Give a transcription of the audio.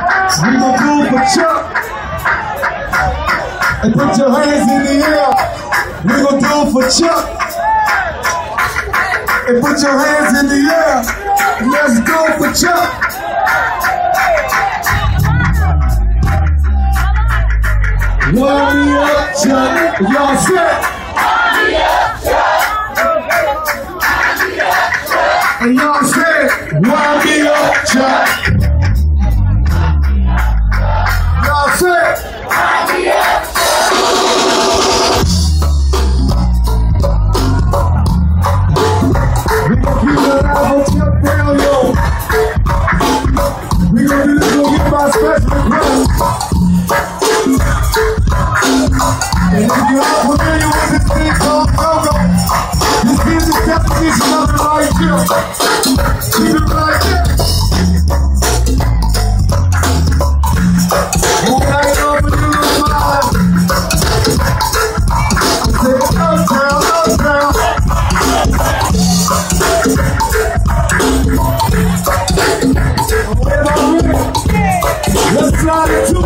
We gon' do for Chuck. And put your hands in the air. We gon' do for Chuck. And put your hands in the air. Let's go for Chuck. Up, Chuck. Y'all set. my special friend. And if you're not familiar with this thing called go-go, this is the definition of the right here. Keep it. It's not a joke.